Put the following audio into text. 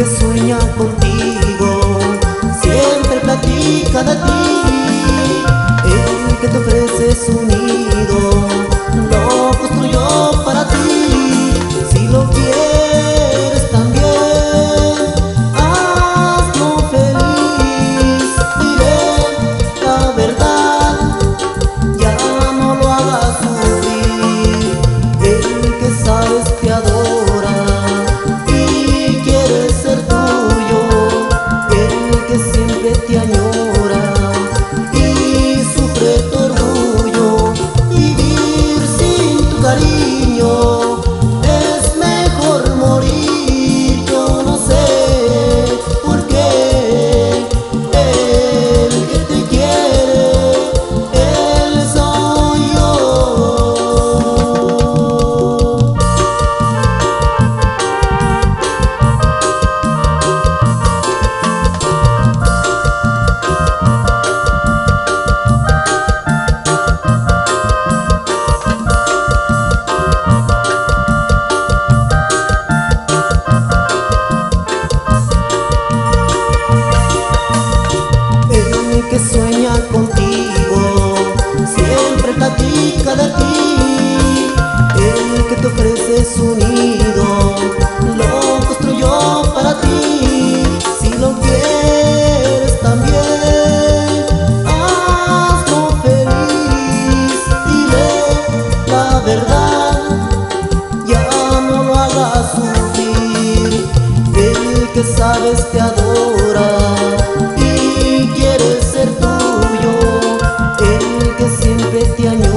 que sueña contigo. Siempre platica de ti. El que te ofrece su niño sueña contigo siempre platica de ti. El que te ofrece su nido lo construyó para ti. Si lo quieres también, hazlo feliz. Dile la verdad, ya no lo hagas sufrir. El que sabes te adora. siempre te añoro.